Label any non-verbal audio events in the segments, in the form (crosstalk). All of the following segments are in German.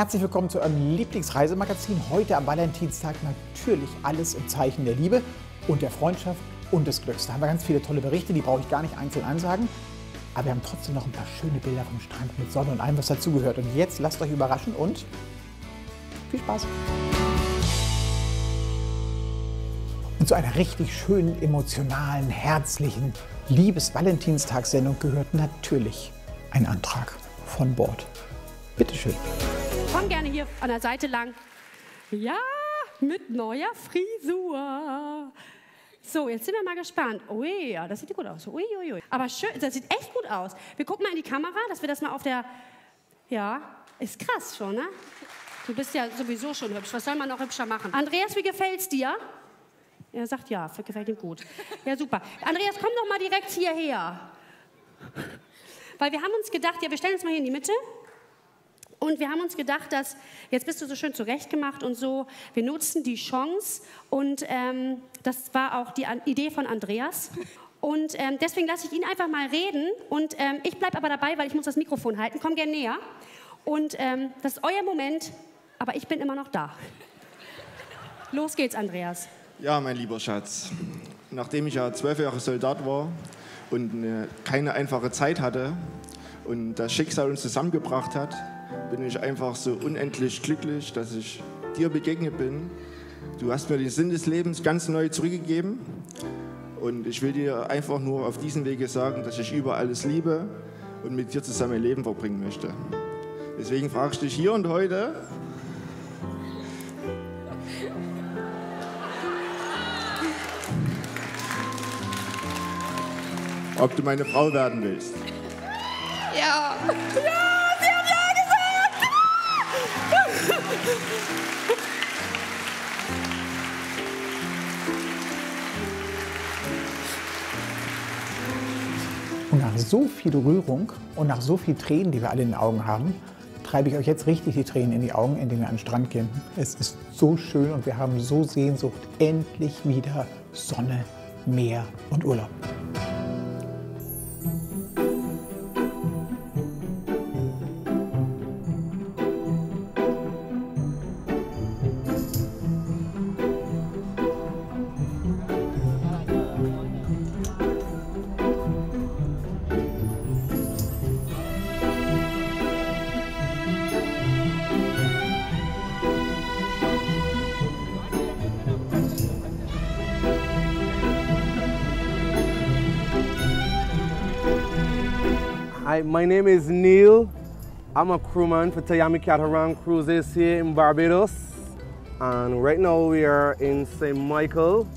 Herzlich willkommen zu eurem Lieblingsreisemagazin. Heute am Valentinstag natürlich alles im Zeichen der Liebe und der Freundschaft und des Glücks. Da haben wir ganz viele tolle Berichte, die brauche ich gar nicht einzeln ansagen. Aber wir haben trotzdem noch ein paar schöne Bilder vom Strand mit Sonne und allem, was dazugehört. Und jetzt lasst euch überraschen und viel Spaß! Und zu einer richtig schönen, emotionalen, herzlichen Liebes-Valentinstagssendung gehört natürlich ein Antrag von Bord. Bitte schön. Komm gerne hier an der Seite lang. Ja, mit neuer Frisur. So, jetzt sind wir mal gespannt. Ui, ja, das sieht gut aus. Ui, ui, ui. Aber schön, das sieht echt gut aus. Wir gucken mal in die Kamera, dass wir das mal auf der. Ja, ist krass schon, ne? Du bist ja sowieso schon hübsch. Was soll man noch hübscher machen? Andreas, wie gefällt's dir? Er sagt ja, gefällt ihm gut. Ja, super. Andreas, komm doch mal direkt hierher. Weil wir haben uns gedacht, ja, wir stellen uns mal hier in die Mitte. Und wir haben uns gedacht, dass, jetzt bist du so schön zurechtgemacht und so, wir nutzen die Chance. Und ähm, das war auch die Idee von Andreas. Und ähm, deswegen lasse ich ihn einfach mal reden. Und ähm, ich bleibe aber dabei, weil ich muss das Mikrofon halten. Komm gerne näher. Und ähm, das ist euer Moment, aber ich bin immer noch da. Los geht's, Andreas. Ja, mein lieber Schatz. Nachdem ich ja zwölf Jahre Soldat war und eine, keine einfache Zeit hatte und das Schicksal uns zusammengebracht hat, bin ich einfach so unendlich glücklich, dass ich dir begegnet bin. Du hast mir den Sinn des Lebens ganz neu zurückgegeben. Und ich will dir einfach nur auf diesem Wege sagen, dass ich über alles liebe und mit dir zusammen mein Leben verbringen möchte. Deswegen frage ich dich hier und heute, ob du meine Frau werden willst. Ja. Ja, Und nach so viel Rührung und nach so viel Tränen, die wir alle in den Augen haben, treibe ich euch jetzt richtig die Tränen in die Augen, indem wir an den Strand gehen. Es ist so schön und wir haben so Sehnsucht. Endlich wieder Sonne, Meer und Urlaub. Hi, my name is Neil. I'm a crewman for Tayami Catamaran Cruises here in Barbados. And right now we are in St. Michael,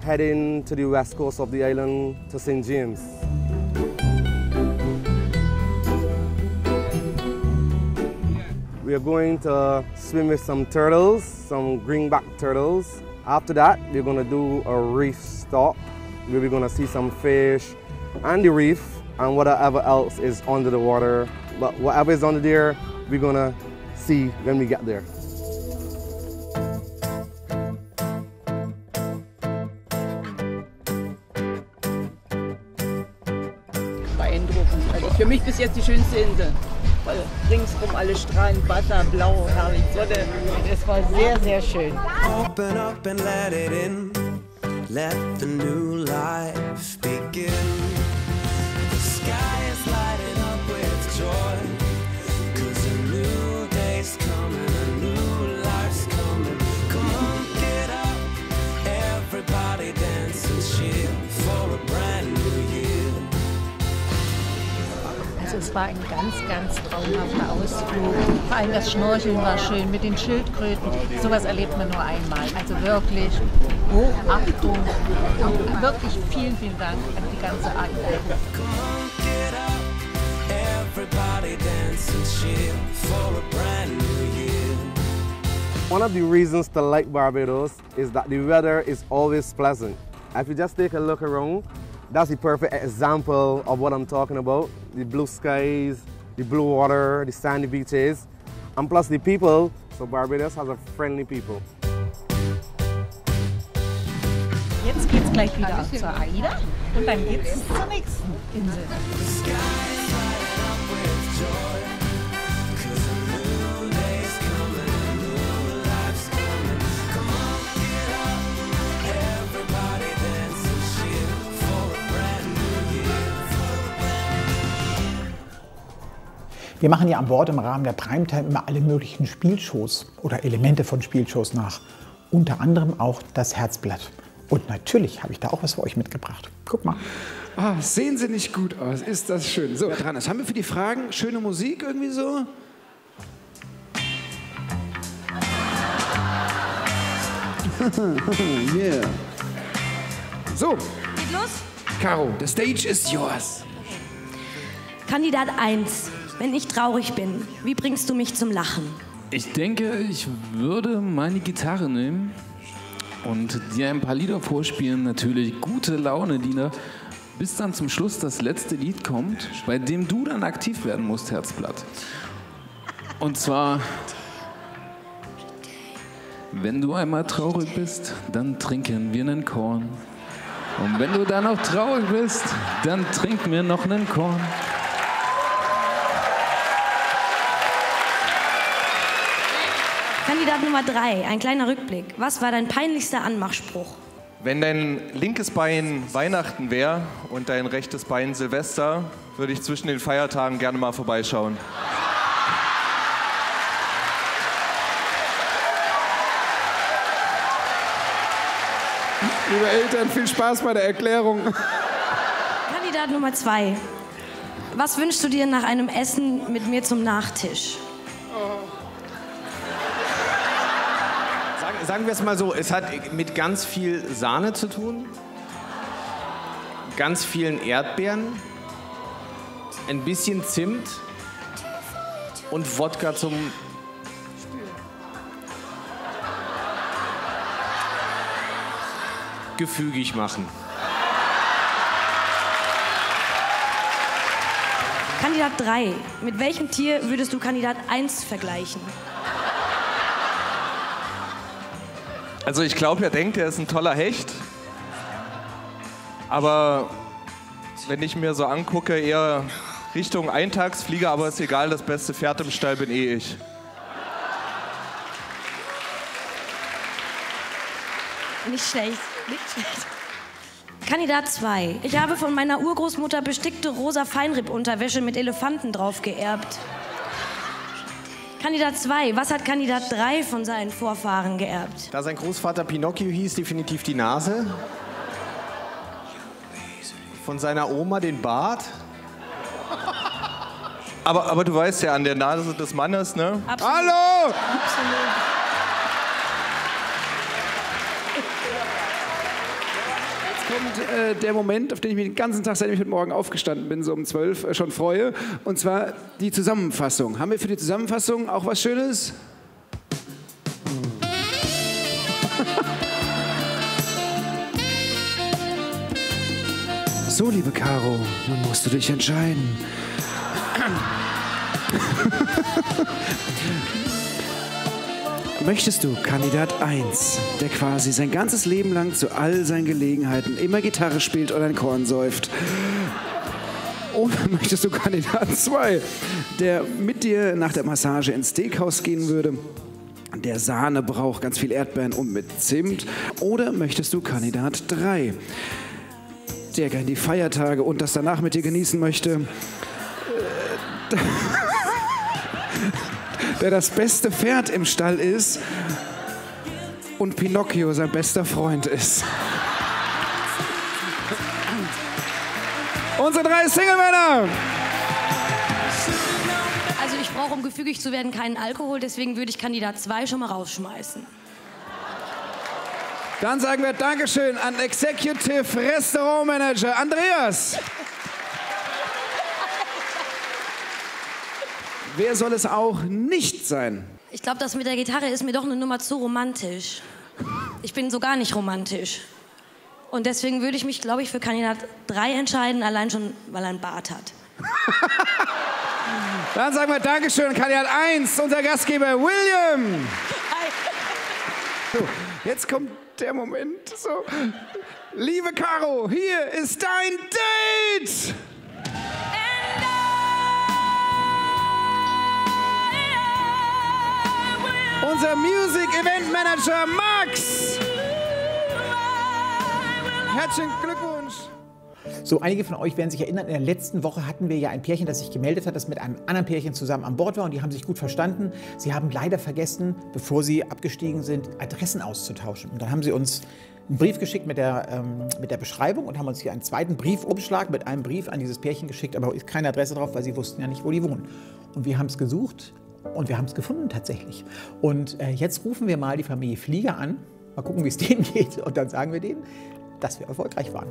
heading to the west coast of the island to St. James. We are going to swim with some turtles, some greenback turtles. After that, we're gonna do a reef stop where we're gonna see some fish and the reef and whatever else is under the water. But whatever is under there, we're gonna see when we get there. beeindruckend. Also für mich bis jetzt die schönste Insel. Weil ringsrum alle Strahlen, Wasser, blau, herrlich, Sonne. Es war sehr, sehr schön. Open up and let it in. Let the new life begin. War ein ganz, ganz traumhafter Ausflug. Vor allem das Schnorcheln war schön mit den Schildkröten. Sowas erlebt man nur einmal. Also wirklich Hochachtung. Und wirklich vielen, vielen Dank an die ganze up. Everybody dance and cheer for a brand new year. One of the reasons to like Barbados is that the weather is always pleasant. If you just take a look around, that's the perfect example of what I'm talking about. The blue skies, the blue water, the sandy beaches, and plus the people. So Barbados has a friendly people. Jetzt geht's gleich wieder zur AIDA und dann geht's zur nächsten Insel. Wir machen ja an Bord im Rahmen der Primetime immer alle möglichen Spielshows oder Elemente von Spielshows nach. Unter anderem auch das Herzblatt. Und natürlich habe ich da auch was für euch mitgebracht. Guck mal. Ah, sehen Sie nicht gut aus. Ist das schön. So, dran ist. Haben wir für die Fragen schöne Musik irgendwie so? (laughs) yeah. So, Geht los? Caro, the stage is yours. Kandidat 1. Wenn ich traurig bin, wie bringst du mich zum Lachen? Ich denke, ich würde meine Gitarre nehmen und dir ein paar Lieder vorspielen. Natürlich gute Laune Lieder, bis dann zum Schluss das letzte Lied kommt, bei dem du dann aktiv werden musst, Herzblatt. Und zwar, wenn du einmal traurig bist, dann trinken wir einen Korn. Und wenn du dann noch traurig bist, dann trinken wir noch einen Korn. Kandidat Nummer 3. Ein kleiner Rückblick. Was war dein peinlichster Anmachspruch? Wenn dein linkes Bein Weihnachten wäre und dein rechtes Bein Silvester, würde ich zwischen den Feiertagen gerne mal vorbeischauen. Liebe Eltern, viel Spaß bei der Erklärung. Kandidat Nummer 2. Was wünschst du dir nach einem Essen mit mir zum Nachtisch? Sagen, wir es mal so, es hat mit ganz viel Sahne zu tun, ganz vielen Erdbeeren, ein bisschen Zimt und Wodka zum gefügig machen. Kandidat 3. Mit welchem Tier würdest du Kandidat 1 vergleichen? Also ich glaube, er denkt, er ist ein toller Hecht. Aber wenn ich mir so angucke, eher Richtung Eintagsflieger, aber ist egal, das beste Pferd im Stall bin eh ich. Nicht schlecht, nicht schlecht. Kandidat 2. Ich habe von meiner Urgroßmutter bestickte rosa Feinripp-Unterwäsche mit Elefanten drauf geerbt. Kandidat 2. Was hat Kandidat 3 von seinen Vorfahren geerbt? Da sein Großvater Pinocchio hieß, definitiv die Nase. Von seiner Oma den Bart. Aber, aber du weißt ja, an der Nase des Mannes, ne? Absolut. Hallo! Absolut. Kommt äh, der Moment, auf den ich mich den ganzen Tag, seitdem ich heute Morgen aufgestanden bin, so um 12, äh, schon freue. Und zwar die Zusammenfassung. Haben wir für die Zusammenfassung auch was Schönes? So, liebe Caro, nun musst du dich entscheiden. (laughs) Möchtest du Kandidat 1, der quasi sein ganzes Leben lang zu all seinen Gelegenheiten immer Gitarre spielt oder ein Korn säuft? Oder (laughs) möchtest du Kandidat 2, der mit dir nach der Massage ins Steakhouse gehen würde? Der Sahne braucht ganz viel Erdbeeren und mit Zimt. Oder möchtest du Kandidat 3, der gerne die Feiertage und das danach mit dir genießen möchte? Äh, (laughs) der das beste Pferd im Stall ist und Pinocchio sein bester Freund ist. Unsere drei Single-Männer! Also ich brauche, um gefügig zu werden, keinen Alkohol, deswegen würde ich Kandidat 2 schon mal rausschmeißen. Dann sagen wir Dankeschön an Executive Restaurant Manager Andreas. Wer soll es auch nicht sein? Ich glaube, das mit der Gitarre ist mir doch eine Nummer zu romantisch. Ich bin so gar nicht romantisch. Und deswegen würde ich mich, glaube ich, für Kandidat 3 entscheiden, allein schon, weil er einen Bart hat. (laughs) Dann sagen wir Dankeschön, Kandidat 1, unser Gastgeber William. So, jetzt kommt der Moment. So. Liebe Caro, hier ist dein Date. Unser Music Event Manager Max. Herzlichen Glückwunsch. So, einige von euch werden sich erinnern, in der letzten Woche hatten wir ja ein Pärchen, das sich gemeldet hat, das mit einem anderen Pärchen zusammen an Bord war und die haben sich gut verstanden. Sie haben leider vergessen, bevor sie abgestiegen sind, Adressen auszutauschen. Und dann haben sie uns einen Brief geschickt mit der, ähm, mit der Beschreibung und haben uns hier einen zweiten Briefumschlag mit einem Brief an dieses Pärchen geschickt, aber ist keine Adresse drauf, weil sie wussten ja nicht, wo die wohnen. Und wir haben es gesucht und wir haben es gefunden tatsächlich. Und äh, jetzt rufen wir mal die Familie Flieger an, mal gucken, wie es (laughs) denen geht und dann sagen wir denen, dass wir erfolgreich waren.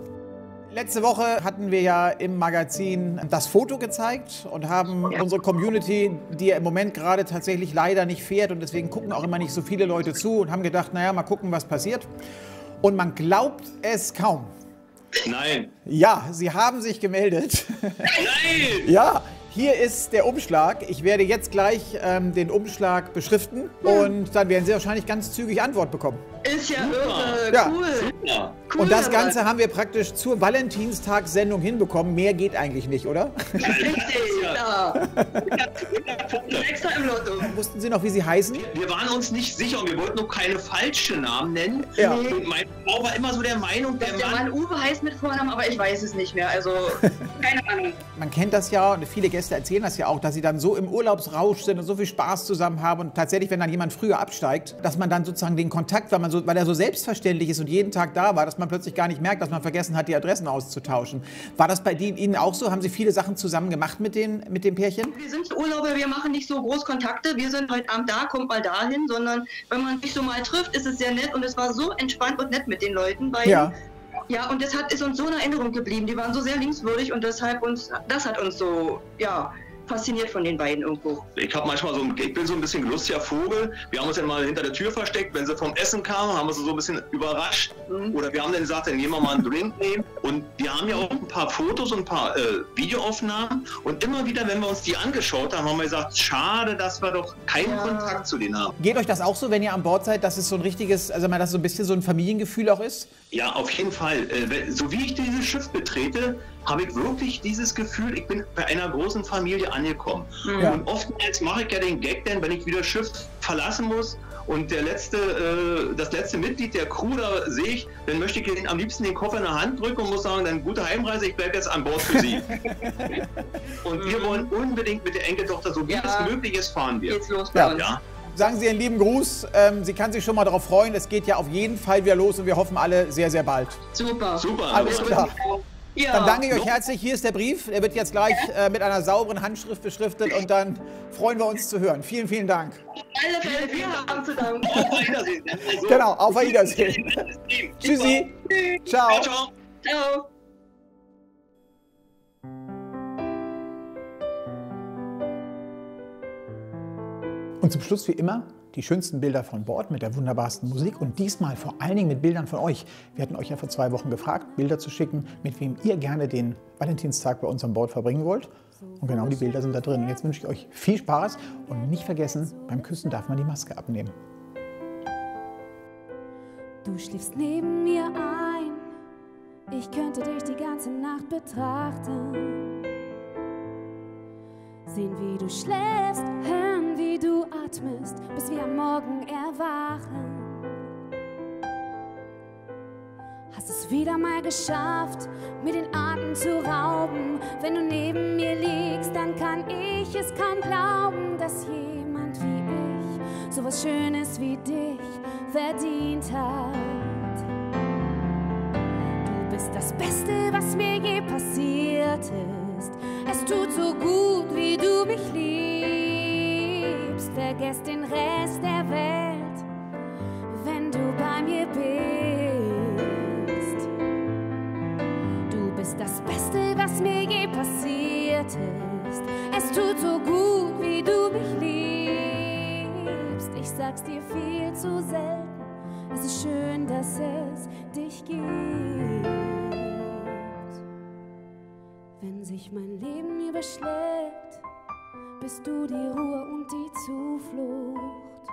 Letzte Woche hatten wir ja im Magazin das Foto gezeigt und haben unsere Community, die ja im Moment gerade tatsächlich leider nicht fährt und deswegen gucken auch immer nicht so viele Leute zu und haben gedacht, naja, mal gucken, was passiert. Und man glaubt es kaum. Nein. Ja, sie haben sich gemeldet. (laughs) Nein! Ja, hier ist der Umschlag. Ich werde jetzt gleich ähm, den Umschlag beschriften und dann werden Sie wahrscheinlich ganz zügig Antwort bekommen. Ist ja irre, Ja. cool. Super. Cool, und das Ganze haben wir praktisch zur Valentinstagssendung hinbekommen. Mehr geht eigentlich nicht, oder? Richtig, ja. Extra im Lotto. Wussten Sie noch, wie Sie heißen? Wir waren uns nicht sicher und wir wollten nur keine falschen Namen nennen. Ja. Und meine Frau war immer so der Meinung, der Der Mann. Mann Uwe heißt mit Vornamen, aber ich weiß es nicht mehr. Also, (laughs) keine Ahnung. Man kennt das ja und viele Gäste erzählen das ja auch, dass sie dann so im Urlaubsrausch sind und so viel Spaß zusammen haben und tatsächlich, wenn dann jemand früher absteigt, dass man dann sozusagen den Kontakt, weil, man so, weil er so selbstverständlich ist und jeden Tag da war, dass man plötzlich gar nicht merkt, dass man vergessen hat, die Adressen auszutauschen. War das bei Ihnen auch so? Haben Sie viele Sachen zusammen gemacht mit den, mit den Pärchen? Wir sind Urlauber, wir machen nicht so groß Kontakte. Wir sind heute Abend da, kommt mal dahin, sondern wenn man sich so mal trifft, ist es sehr nett und es war so entspannt und nett mit den Leuten. Weil, Ja. Ja, und das hat, ist uns so in Erinnerung geblieben. Die waren so sehr linkswürdig und deshalb uns, das hat uns so, ja, fasziniert von den beiden irgendwo. Ich habe manchmal so, ein- ich bin so ein bisschen lustiger Vogel. Wir haben uns dann mal hinter der Tür versteckt, wenn sie vom Essen kamen, haben wir sie so ein bisschen überrascht. Oder wir haben dann gesagt, dann gehen wir mal einen Drink nehmen. Und wir haben ja auch ein paar Fotos und ein paar äh, Videoaufnahmen. Und immer wieder, wenn wir uns die angeschaut haben, haben wir gesagt, schade, dass wir doch keinen Kontakt zu denen haben. Geht euch das auch so, wenn ihr an Bord seid, dass es so ein richtiges, also mal, dass so ein bisschen so ein Familiengefühl auch ist? Ja, auf jeden Fall. Äh, So wie ich dieses Schiff betrete, habe ich wirklich dieses Gefühl, ich bin bei einer großen Familie angekommen. Ja. Und oftmals mache ich ja den Gag dann, wenn ich wieder Schiff verlassen muss und der letzte, äh, das letzte Mitglied der Crew da sehe ich, dann möchte ich den, am liebsten den Koffer in der Hand drücken und muss sagen, dann gute Heimreise, ich bleibe jetzt an Bord für Sie. (laughs) und wir wollen unbedingt mit der Enkeltochter, so wie Ja. es möglich ist, fahren wir. Geht's los Ja. bei uns. Ja. Sagen Sie einen lieben Gruß. Ähm, sie kann sich schon mal darauf freuen. Es geht ja auf jeden Fall wieder los und wir hoffen alle sehr, sehr bald. Super. Super. Alles klar. Ja. Dann danke ich euch herzlich. Hier ist der Brief. Der wird jetzt gleich äh, mit einer sauberen Handschrift beschriftet und dann freuen wir uns zu hören. Vielen, vielen Dank. Alle Fälle, wir haben zu danken. Auf Wiedersehen. Also, Genau, auf Wiedersehen. (laughs) Tschüssi. Ciao. Ciao. Ciao. Und zum Schluss wie immer die schönsten Bilder von Bord mit der wunderbarsten Musik und diesmal vor allen Dingen mit Bildern von euch. Wir hatten euch ja vor zwei Wochen gefragt, Bilder zu schicken, mit wem ihr gerne den Valentinstag bei uns an Bord verbringen wollt. Und genau die Bilder sind da drin. Und jetzt wünsche ich euch viel Spaß und nicht vergessen, beim Küssen darf man die Maske abnehmen. Du schläfst neben mir ein, ich könnte dich die ganze Nacht betrachten. Sehen, wie du schläfst, hören, wie atmest, bis wir am Morgen erwachen. Hast es wieder mal geschafft, mir den Atem zu rauben. Wenn du neben mir liegst, dann kann ich es kaum glauben, dass jemand wie ich sowas Schönes wie dich verdient hat. Du bist das Beste, was mir je passiert ist. Es tut so gut, wie du mich liebst. Vergesst den Rest der Welt, wenn du bei mir bist. Du bist das Beste, was mir je passiert ist. Es tut so gut, wie du mich liebst. Ich sag's dir viel zu selten. Es ist schön, dass es dich gibt. Wenn sich mein Leben überschlägt, bist du die Ruhe und die Zuflucht.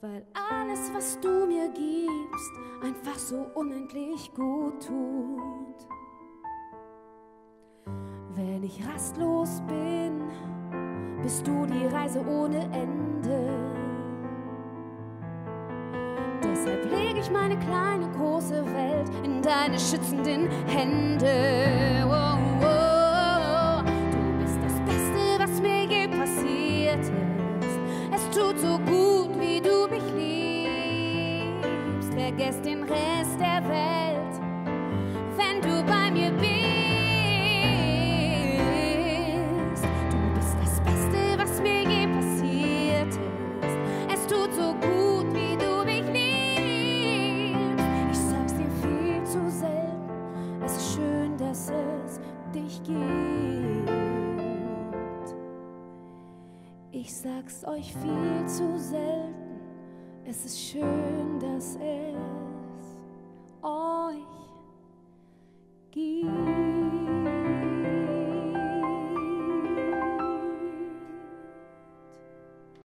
Weil alles, was du mir gibst, einfach so unendlich gut tut. Wenn ich rastlos bin, bist du die Reise ohne Ende. Deshalb lege ich meine kleine große Welt in deine schützenden Hände. Oh, oh. Vergesst den Rest der Welt, wenn du bei mir bist. Du bist das Beste, was mir je passiert ist. Es tut so gut, wie du mich liebst. Ich sag's dir viel zu selten. Es ist schön, dass es dich gibt. Ich sag's euch viel zu selten. Es ist schön, dass es